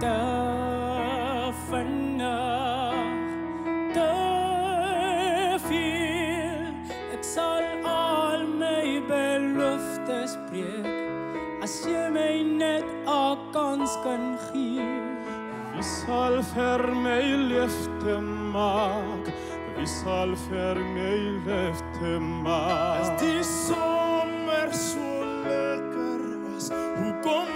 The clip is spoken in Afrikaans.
te vinnig te veel ek sal al my beloftes breek as jy my net 'n kans kan gee wie sal vir my liefde maak wie sal vir my liefde maak as die somer so lekker was hoekom